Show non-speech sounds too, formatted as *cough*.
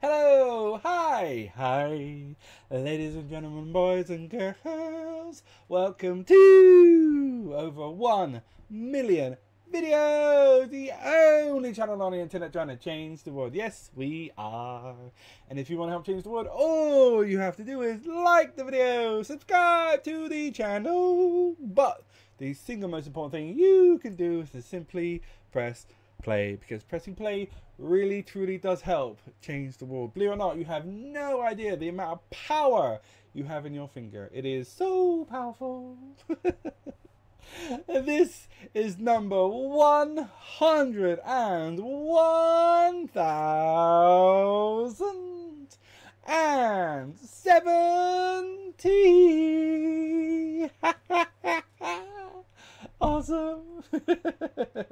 Hello, hi, hi, ladies and gentlemen, boys and girls. Welcome to over 1 million videos, the only channel on the internet trying to change the world. Yes, we are. And if you want to help change the world, all you have to do is like the video, subscribe to the channel. But the single most important thing you can do is to simply press play because pressing play really truly does help change the world. Believe it or not, you have no idea the amount of power you have in your finger. It is so powerful. *laughs* this is number 101,000 and 70. *laughs* awesome. *laughs*